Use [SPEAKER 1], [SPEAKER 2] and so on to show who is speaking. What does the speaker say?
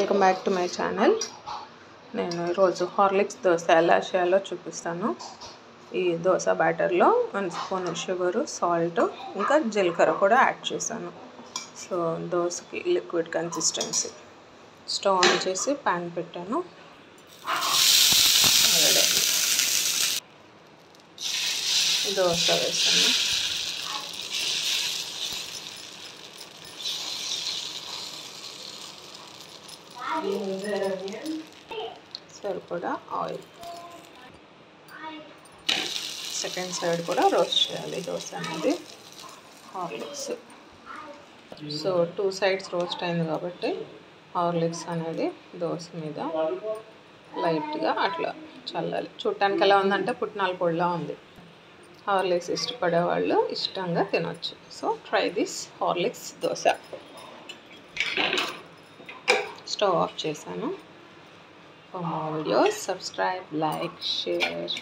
[SPEAKER 1] Welcome back to my channel నేను ఈరోజు Horlicks dosa ఎలా చేయాలో చూపిస్తాను. ఈ దోశ బ్యాటర్లో వన్ స్పూన్ షుగరు సాల్ట్ ఇంకా జీలకర్ర కూడా యాడ్ చేశాను. సో దోశకి లిక్విడ్ కన్సిస్టెన్సీ స్టవ్ ఆన్ చేసి ప్యాన్ పెట్టాను. ఆల్రెడీ. దోశ వేసాను. సరిపడా ఆయిల్. సెకండ్ సైడ్ కూడా రోస్ట్ చేయాలి దోశ అనేది Horlicks. So two sides roast అయింది కాబట్టి హార్లిక్స్ అనేది దోశ మీద లైట్గా అట్లా చల్లాలి. చూడటానికి ఎలా ఉందంటే పుట్నాల పొడిలా ఉంది. హార్లిక్స్ ఇష్టపడే వాళ్ళు ఇష్టంగా తినొచ్చు. So try this Horlicks dosa. Stove off చేశాను for more videos subscribe like share